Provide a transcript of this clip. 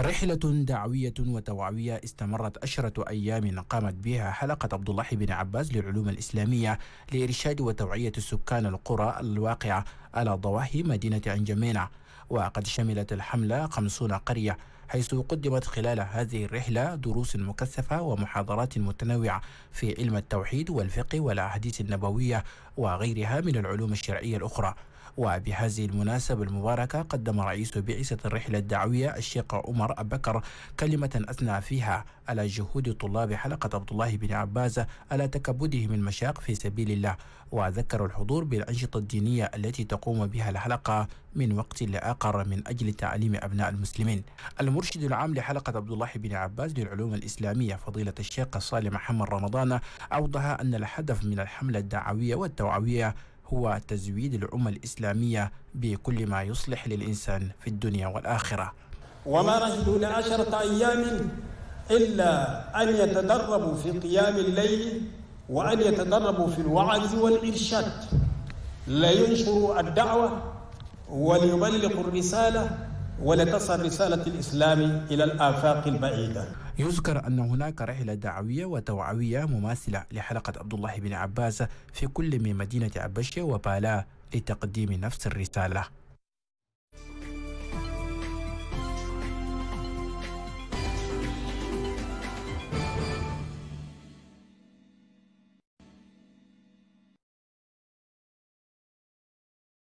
رحلة دعوية وتوعوية استمرت أشرة أيام قامت بها حلقة عبد الله بن عباس للعلوم الإسلامية لإرشاد وتوعية السكان القرى الواقعة على ضواحي مدينة عنجمينة. وقد شملت الحملة خمسون قرية حيث قدمت خلال هذه الرحلة دروس مكثفة ومحاضرات متنوعة في علم التوحيد والفقه والأحاديث النبوية وغيرها من العلوم الشرعية الأخرى. وبهذه المناسبة المباركة قدم رئيس بعثة الرحلة الدعوية الشيخ عمر أبكر كلمة أثنى فيها على جهود طلاب حلقة عبد الله بن عباس على تكبدهم المشاق في سبيل الله وذكر الحضور بالأنشطة الدينية التي تقوم بها الحلقة من وقت لآخر من أجل تعليم أبناء المسلمين. المرشد العام لحلقة عبد الله بن عباس للعلوم الإسلامية فضيلة الشيخ صالح محمد رمضان أوضح أن الهدف من الحملة الدعوية والتوعوية هو تزويد الأمة الإسلامية بكل ما يصلح للإنسان في الدنيا والآخرة. وما رهدوا لعشرة أيام إلا أن يتدربوا في قيام الليل وأن يتدربوا في الوعظ والإرشاد. لينشروا الدعوة وليبلغوا الرسالة ولتصل رسالة الإسلام إلى الآفاق البعيدة. يذكر أن هناك رحلة دعوية وتوعوية مماثلة لحلقة عبد الله بن عباس في كل من مدينة عبشة وبالا لتقديم نفس الرسالة.